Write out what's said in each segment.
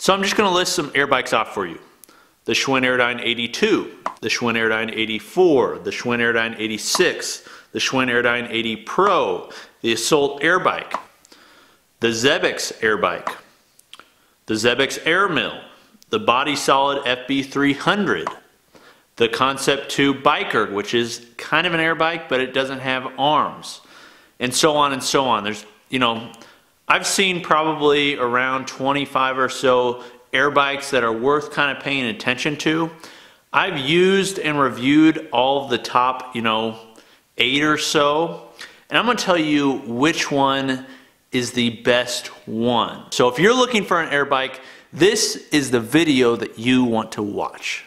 So I'm just going to list some air bikes off for you. The Schwinn Airdyne 82, the Schwinn Airdyne 84, the Schwinn Airdyne 86, the Schwinn Airdyne AD Pro, the Assault Air Bike, the Xebex Air Bike, the Xebex Air Mill, the Body Solid FB300, the Concept 2 Bike Erg, which is kind of an air bike, but it doesn't have arms, and so on and so on. There's, you know, I've seen probably around 25 or so air bikes that are worth kind of paying attention to. I've used and reviewed all of the top, you know, eight or so, and I'm going to tell you which one is the best one. So if you're looking for an air bike, this is the video that you want to watch.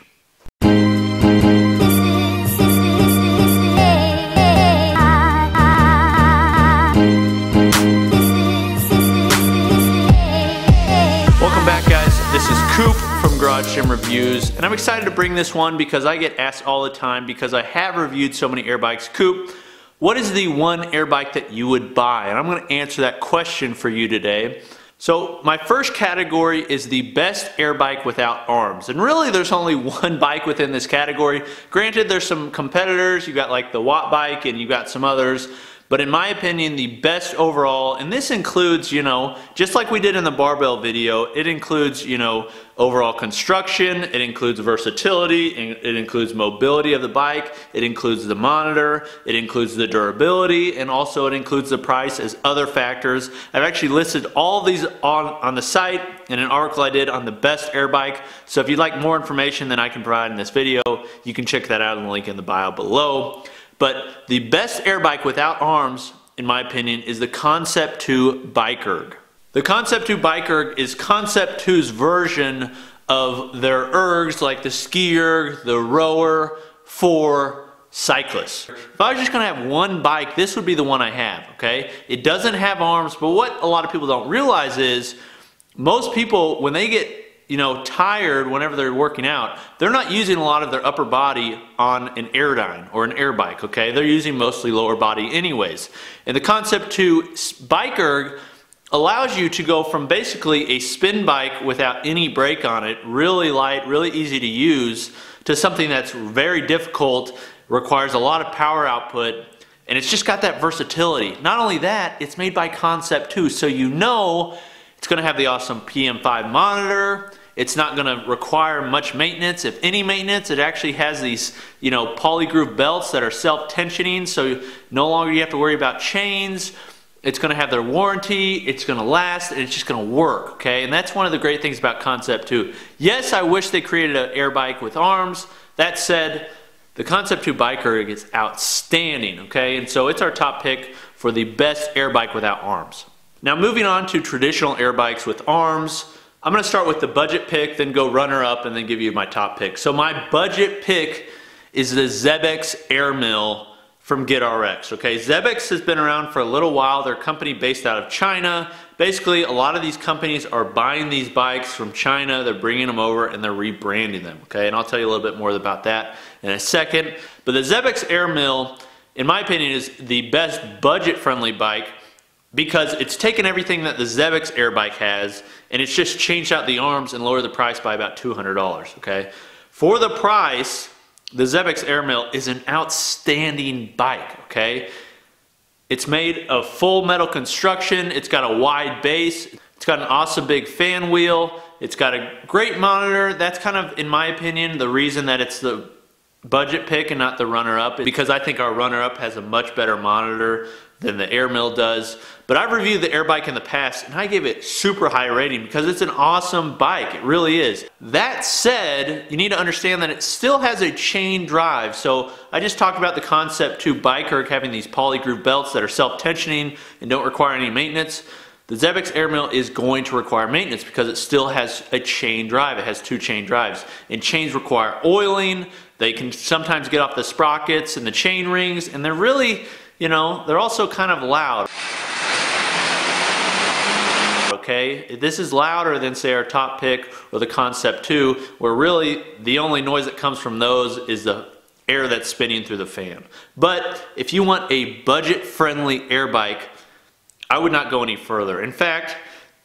Garage Gym Reviews, and I'm excited to bring this one because I get asked all the time because I have reviewed so many air bikes. Coop, what is the one air bike that you would buy? And I'm going to answer that question for you today. So my first category is the best air bike without arms. And really there's only one bike within this category. Granted there's some competitors, you got like the Watt bike and you got some others. But in my opinion, the best overall, and this includes, you know, just like we did in the barbell video, it includes, you know, overall construction, it includes versatility, it includes mobility of the bike, it includes the monitor, it includes the durability, and also it includes the price as other factors. I've actually listed all these on, on the site in an article I did on the best air bike. So if you'd like more information than I can provide in this video, you can check that out in the link in the bio below. But the best air bike without arms, in my opinion, is the Concept 2 Bike Erg. The Concept 2 Bike Erg is Concept 2's version of their ergs like the ski erg, the rower, for cyclists. If I was just gonna have one bike, this would be the one I have, okay? It doesn't have arms, but what a lot of people don't realize is most people, when they get you know, tired whenever they're working out, they're not using a lot of their upper body on an Airdyne or an air bike, okay? They're using mostly lower body anyways. And the Concept 2 Bike Erg allows you to go from basically a spin bike without any brake on it, really light, really easy to use, to something that's very difficult, requires a lot of power output, and it's just got that versatility. Not only that, it's made by Concept 2, so you know it's going to have the awesome PM5 monitor. It's not going to require much maintenance. If any maintenance, it actually has these, you know, polygroove belts that are self-tensioning, so no longer you have to worry about chains. It's going to have their warranty, it's going to last, and it's just going to work, okay? And that's one of the great things about Concept 2. Yes, I wish they created an air bike with arms. That said, the Concept 2 Bike Erg is outstanding, okay? And so it's our top pick for the best air bike without arms. Now moving on to traditional air bikes with arms, I'm gonna start with the budget pick, then go runner up, and then give you my top pick. So my budget pick is the Xebex Air Mill from GetRx, okay? Xebex has been around for a little while. They're a company based out of China. Basically, a lot of these companies are buying these bikes from China, they're bringing them over, and they're rebranding them, okay? And I'll tell you a little bit more about that in a second. But the Xebex Air Mill, in my opinion, is the best budget-friendly bike because it's taken everything that the Xebex air bike has and it's just changed out the arms and lowered the price by about $200, okay? For the price, the Xebex Air Mill is an outstanding bike, okay? It's made of full metal construction, it's got a wide base, it's got an awesome big fan wheel, it's got a great monitor. That's kind of, in my opinion, the reason that it's the budget pick and not the runner-up because I think our runner-up has a much better monitor than the Air Mill does. But I've reviewed the air bike in the past and I give it super high rating because it's an awesome bike. It really is. That said, you need to understand that it still has a chain drive. So I just talked about the Concept 2 Bike Erg having these polygroove belts that are self-tensioning and don't require any maintenance. The Xebex Air Mill is going to require maintenance because it still has a chain drive. It has two chain drives. And chains require oiling. They can sometimes get off the sprockets and the chain rings. And they're really, you know, they're also kind of loud. Okay, this is louder than say our top pick or the Concept 2, where really the only noise that comes from those is the air that's spinning through the fan. But if you want a budget-friendly air bike, I would not go any further. In fact,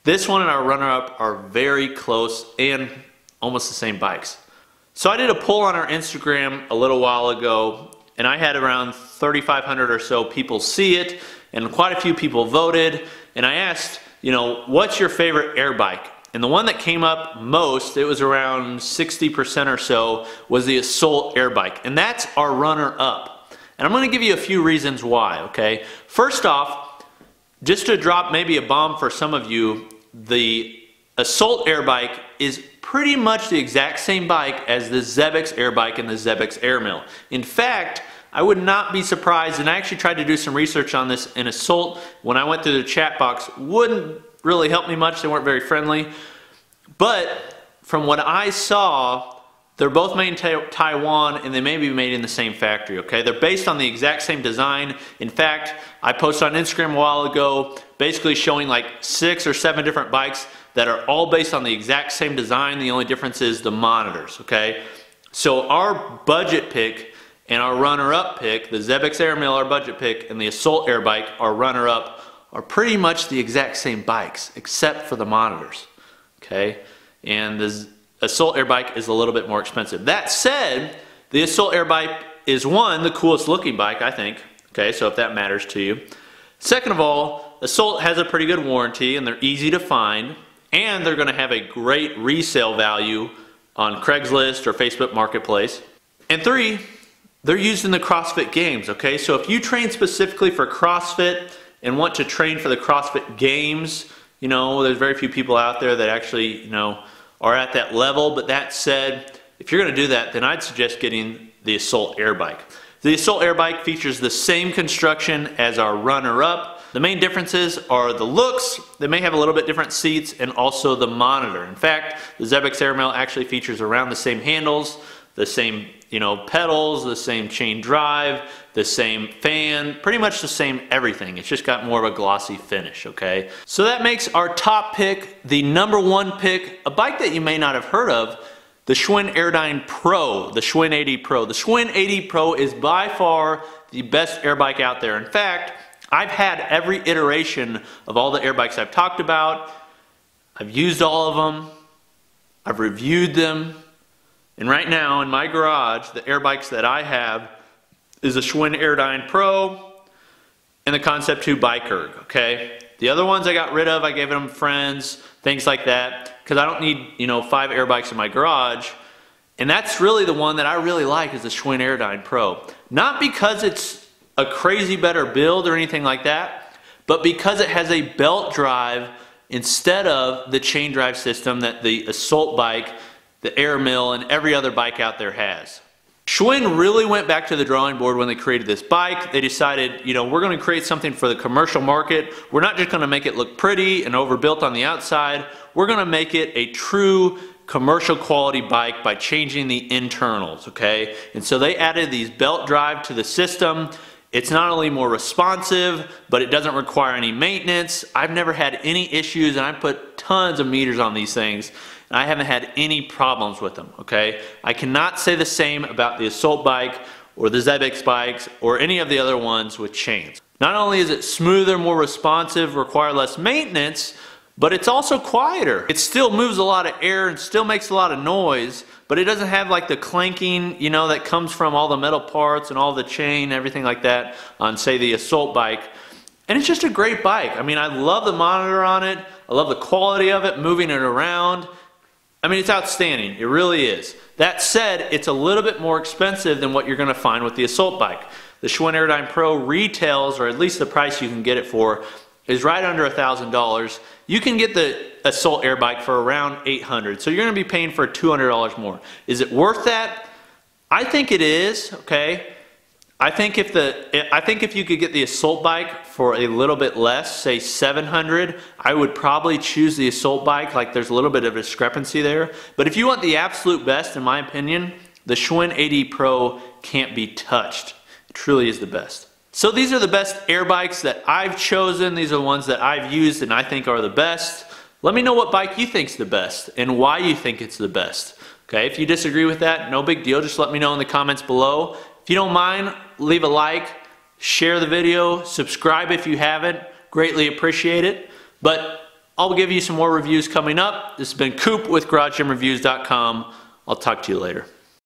This one and our runner-up are very close and almost the same bikes. So I did a poll on our Instagram a little while ago and I had around 3,500 or so people see it and quite a few people voted and I asked, you know, what's your favorite air bike? And the one that came up most, it was around 60% or so, was the Assault air bike. And that's our runner up. And I'm gonna give you a few reasons why, okay? First off, just to drop maybe a bomb for some of you, the Assault air bike is pretty much the exact same bike as the Xebex air bike and the Xebex airmill. In fact, I would not be surprised, and I actually tried to do some research on this in Assault when I went through the chat box. Wouldn't really help me much, they weren't very friendly. But from what I saw, they're both made in Taiwan and they may be made in the same factory, okay? They're based on the exact same design. In fact, I posted on Instagram a while ago basically showing like six or seven different bikes that are all based on the exact same design. The only difference is the monitors, okay? So our budget pick and our runner-up pick, the Xebex Airmill, our budget pick, and the Assault Air Bike, our runner-up, are pretty much the exact same bikes, except for the monitors, okay? And the Assault Air Bike is a little bit more expensive. That said, the Assault Air Bike is one, the coolest looking bike, I think, okay, so if that matters to you. Second of all, Assault has a pretty good warranty and they're easy to find, and they're gonna have a great resale value on Craigslist or Facebook Marketplace. And three, they're used in the CrossFit Games, okay? So if you train specifically for CrossFit and want to train for the CrossFit Games, you know, there's very few people out there that actually, you know, are at that level. But that said, if you're going to do that, then I'd suggest getting the Assault Air Bike. The Assault Air Bike features the same construction as our runner-up. The main differences are the looks, they may have a little bit different seats, and also the monitor. In fact, the Xebex Airmill actually features around the same handles, the same you know, pedals, the same chain drive, the same fan, pretty much the same everything. It's just got more of a glossy finish, okay? So that makes our top pick the number one pick, a bike that you may not have heard of, the Schwinn Airdyne Pro, the Schwinn AD Pro. The Schwinn AD Pro is by far the best air bike out there. In fact, I've had every iteration of all the air bikes I've talked about. I've used all of them. I've reviewed them. And right now in my garage, the air bikes that I have is a Schwinn Airdyne Pro and the Concept 2 Bike Erg, okay? The other ones I got rid of, I gave them friends, things like that, because I don't need, you know, five air bikes in my garage. And that's really the one that I really like is the Schwinn Airdyne Pro. Not because it's a crazy better build or anything like that, but because it has a belt drive instead of the chain drive system that the Assault bike the Air Mill, and every other bike out there has. Schwinn really went back to the drawing board when they created this bike. They decided, you know, we're going to create something for the commercial market. We're not just going to make it look pretty and overbuilt on the outside. We're going to make it a true commercial quality bike by changing the internals, okay? And so they added these belt drive to the system. It's not only more responsive, but it doesn't require any maintenance. I've never had any issues and I put tons of meters on these things and I haven't had any problems with them, okay? I cannot say the same about the Assault bike or the Xebex bikes or any of the other ones with chains. Not only is it smoother, more responsive, require less maintenance, but it's also quieter. It still moves a lot of air and still makes a lot of noise, but it doesn't have like the clanking, you know, that comes from all the metal parts and all the chain, everything like that on say the Assault bike. And it's just a great bike. I mean, I love the monitor on it. I love the quality of it, moving it around. I mean, it's outstanding. It really is. That said, it's a little bit more expensive than what you're going to find with the Assault bike. The Schwinn Airdyne Pro retails, or at least the price you can get it for, is right under $1,000. You can get the Assault Air bike for around 800 so you're going to be paying for $200 more. Is it worth that? I think it is, okay? I think if the I think if you could get the assault bike for a little bit less, say 700, I would probably choose the assault bike like there's a little bit of a discrepancy there. But if you want the absolute best in my opinion, the Schwinn AD Pro can't be touched. It truly is the best. So these are the best air bikes that I've chosen. These are the ones that I've used and I think are the best. Let me know what bike you think's the best and why you think it's the best. Okay, if you disagree with that, no big deal. Just let me know in the comments below. If you don't mind, leave a like, share the video, subscribe if you haven't. Greatly appreciate it. But I'll give you some more reviews coming up. This has been Coop with GarageGymReviews.com. I'll talk to you later.